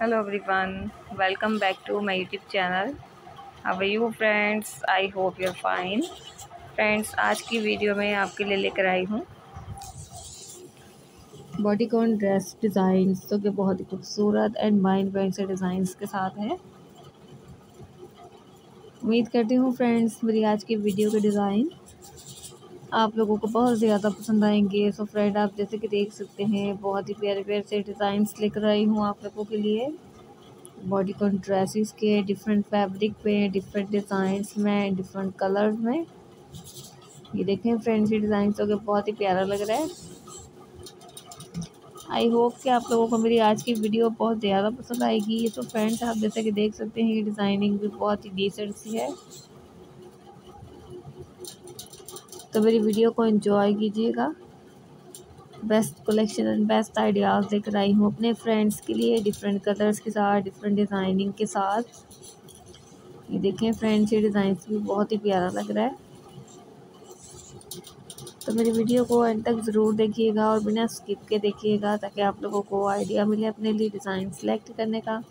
hello, everyone. Welcome back to my youtube channel. How are you, friends? I hope you're fine. Friends आज की video में आपके लिए लेकर आई हूँ। बॉडीकॉन ड्रेस डिज़ाइन जो कि बहुत ही खूबसूरत एंड माइंड बैंक से डिज़ाइंस के साथ है। उम्मीद करती हूँ फ्रेंड्स मेरी आज की वीडियो के डिज़ाइन आप लोगों को बहुत ज़्यादा पसंद आएँगे। सो फ्रेंड आप जैसे कि देख सकते हैं, बहुत ही प्यारे प्यारे से डिज़ाइंस लेकर आई हूँ आप लोगों के लिए। बॉडी कॉन ड्रेसेस के डिफरेंट फैब्रिक पे डिफरेंट डिज़ाइंस में डिफरेंट कलर्स में। ये देखें फ्रेंड्स ये डिज़ाइन तो बहुत ही प्यारा लग रहा है। आई होप कि आप लोगों को मेरी आज की वीडियो बहुत ज़्यादा पसंद आएगी। ये तो फ्रेंड्स आप जैसे कि देख सकते हैं, ये डिज़ाइनिंग भी बहुत ही डिसेंट सी है। तो मेरी वीडियो को एंजॉय कीजिएगा। Best collection and best ideas लेकर आई हूँ अपने फ्रेंड्स के लिए डिफरेंट कलर्स के साथ डिफरेंट डिज़ाइनिंग के साथ। ये देखें फ्रेंड्स ये डिज़ाइन भी बहुत ही प्यारा लग रहा है। तो मेरी वीडियो को एंड तक ज़रूर देखिएगा और बिना स्किप के देखिएगा ताकि आप लोगों को आइडिया मिले अपने लिए डिज़ाइन सेलेक्ट करने का।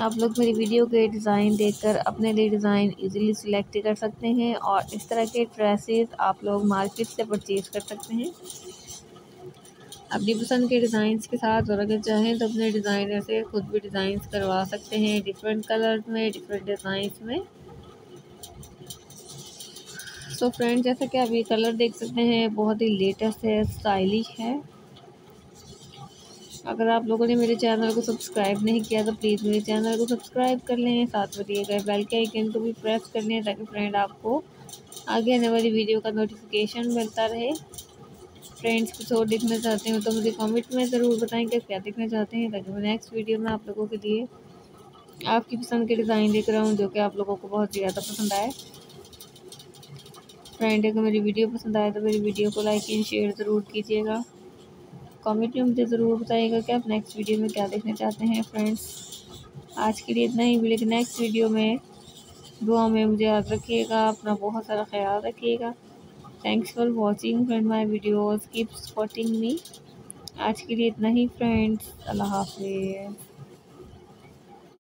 आप लोग मेरी वीडियो के डिज़ाइन देखकर अपने लिए डिज़ाइन इजीली सिलेक्ट कर सकते हैं और इस तरह के ड्रेसेस आप लोग मार्केट से परचेज़ कर सकते हैं। अपनी पसंद के डिज़ाइंस के साथ और अगर चाहें तो अपने डिज़ाइनर से खुद भी डिज़ाइंस करवा सकते हैं डिफरेंट कलर्स में डिफरेंट डिज़ाइंस में। सो so फ्रेंड जैसा कि आप ये कलर देख सकते हैं, बहुत ही लेटेस्ट है स्टाइलिश है। अगर आप लोगों ने मेरे चैनल को सब्सक्राइब नहीं किया तो प्लीज़ मेरे चैनल को सब्सक्राइब कर लें, साथ में दिए गए बेल के आइकन को भी प्रेस कर लें, ताकि फ्रेंड आपको आगे आने वाली वीडियो का नोटिफिकेशन मिलता रहे। फ्रेंड्स, कुछ और देखना चाहते हो तो मुझे कमेंट में ज़रूर बताएँ कि क्या देखना चाहते हैं, ताकि मैं नेक्स्ट वीडियो में आप लोगों के लिए आपकी पसंद के डिज़ाइन देख रहा हूँ, जो कि आप लोगों को बहुत ज़्यादा पसंद आए। फ्रेंड, अगर मेरी वीडियो पसंद आए तो मेरी वीडियो को लाइक एंड शेयर ज़रूर कीजिएगा। कमेंट में मुझे ज़रूर बताइएगा कि आप नेक्स्ट वीडियो में क्या देखना चाहते हैं फ्रेंड्स आज के लिए इतना ही मिलेगा नेक्स्ट वीडियो में दुआ में मुझे याद रखिएगा, अपना बहुत सारा ख्याल रखिएगा. Thanks for watching friend my videos keep supporting me आज के लिए इतना ही फ्रेंड्स अल्लाह हाफिज़.